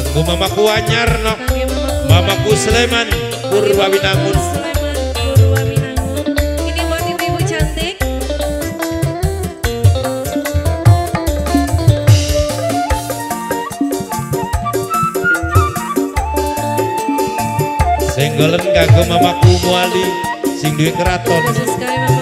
Kanggo mamaku anyarno Kangge mamaku Sleman Purwawinangun. Ini buat ibu-ibu cantik. Mamaku Muali Sing duwe keraton Khusus sekali mamaku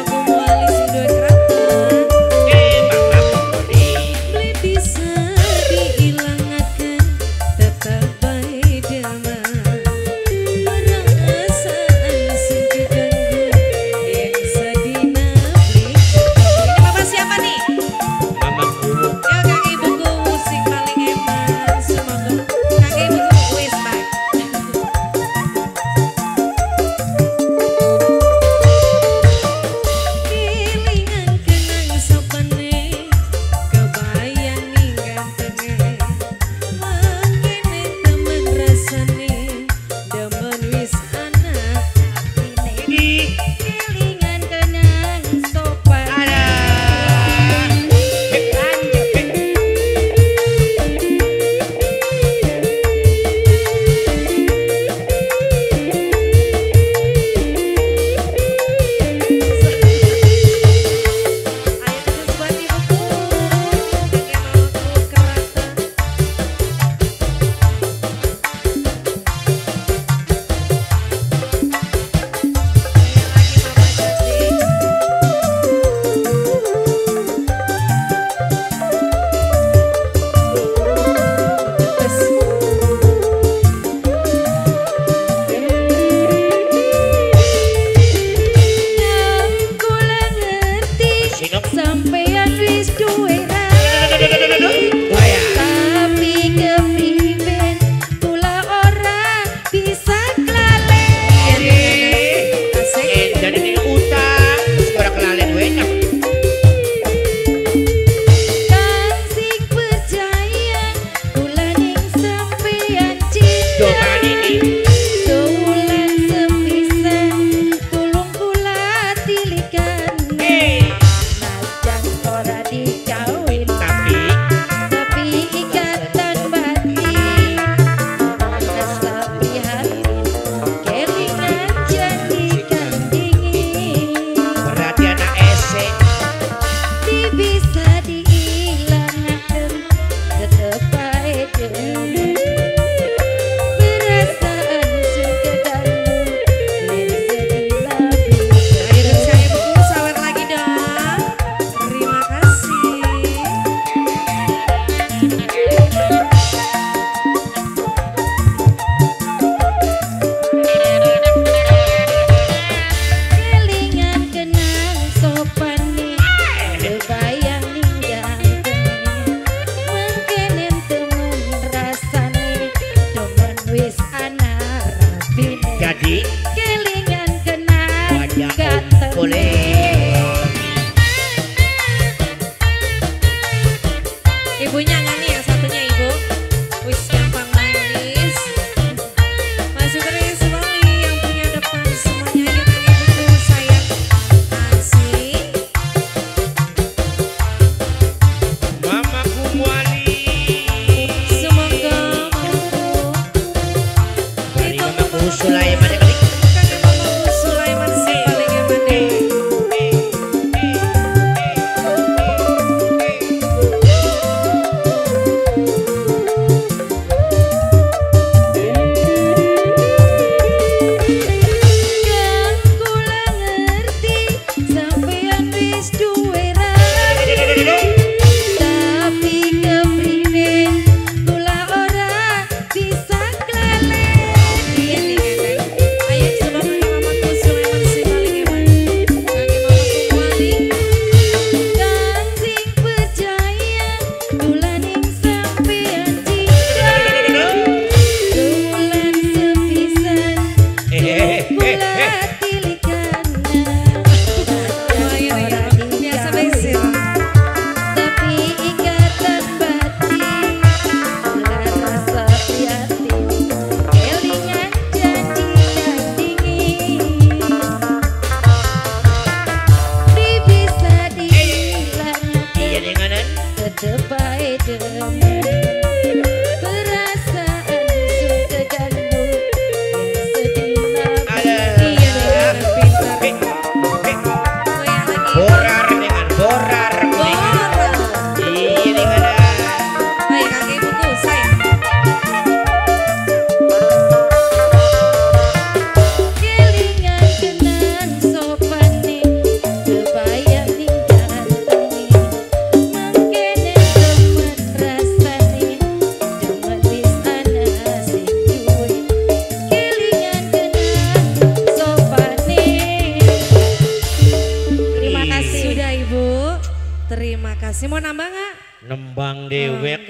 Masih mau nambah nggak? nembang dewek